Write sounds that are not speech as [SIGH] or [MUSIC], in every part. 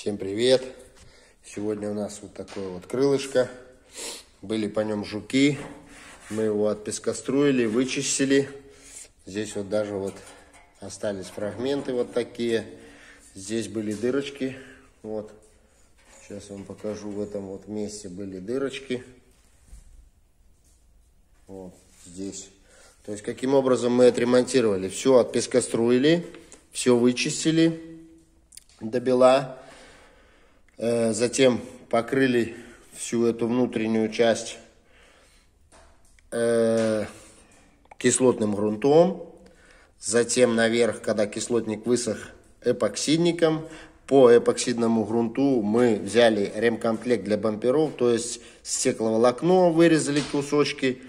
Всем привет! Сегодня у нас вот такое вот крылышко. Были по нем жуки. Мы его отпескоструили, вычистили. Здесь вот даже вот остались фрагменты вот такие. Здесь были дырочки. Вот. Сейчас вам покажу. В этом вот месте были дырочки. Вот здесь. То есть, каким образом мы отремонтировали? Все отпескоструили, все вычистили до бела. Э, затем покрыли всю эту внутреннюю часть э, кислотным грунтом. Затем наверх, когда кислотник высох, эпоксидником. По эпоксидному грунту мы взяли ремкомплект для бамперов, то есть стекловолокно вырезали кусочки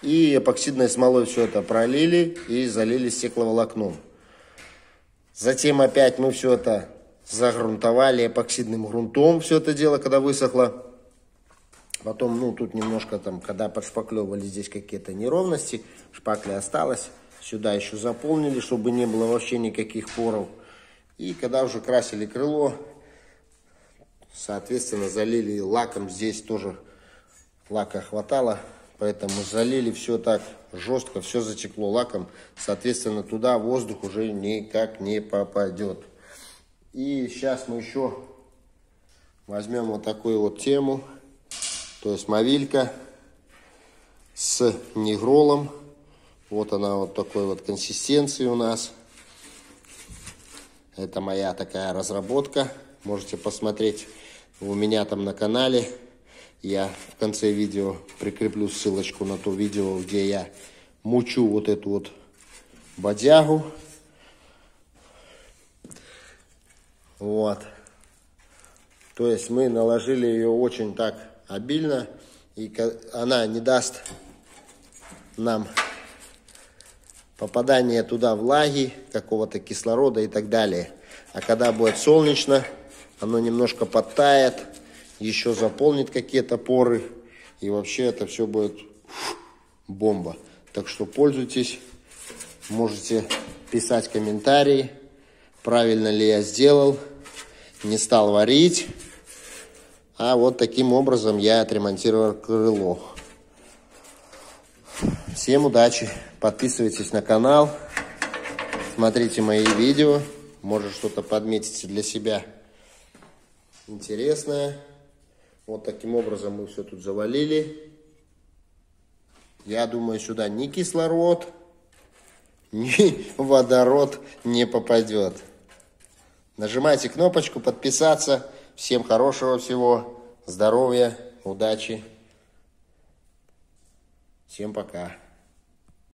и эпоксидной смолой все это пролили и залили стекловолокном. Затем опять мы все это загрунтовали эпоксидным грунтом, все это дело, когда высохло. Потом, ну, тут немножко там, когда подшпаклевали здесь какие-то неровности, шпакля осталось. Сюда еще заполнили, чтобы не было вообще никаких поров. И когда уже красили крыло, соответственно, залили лаком. Здесь тоже лака хватало, поэтому залили все так жестко, все затекло лаком. Соответственно, туда воздух уже никак не попадет. И сейчас мы еще возьмем вот такую вот тему. То есть мовилька с негролом. Вот она вот такой вот консистенции у нас. Это моя такая разработка. Можете посмотреть у меня там на канале. Я в конце видео прикреплю ссылочку на то видео, где я мучу вот эту вот бодягу. Вот. То есть мы наложили ее очень так обильно, и она не даст нам попадания туда влаги, какого-то кислорода и так далее. А когда будет солнечно, оно немножко подтает, еще заполнит какие-то поры, и вообще это все будет бомба. Так что пользуйтесь, можете писать комментарии, правильно ли я сделал не стал варить. А вот таким образом я отремонтировал крыло. Всем удачи. Подписывайтесь на канал. Смотрите мои видео. Может что-то подметите для себя интересное. Вот таким образом мы все тут завалили. Я думаю, сюда ни кислород, [LAUGHS] ни водород не попадет. Нажимайте кнопочку подписаться. Всем хорошего всего, здоровья, удачи. Всем пока.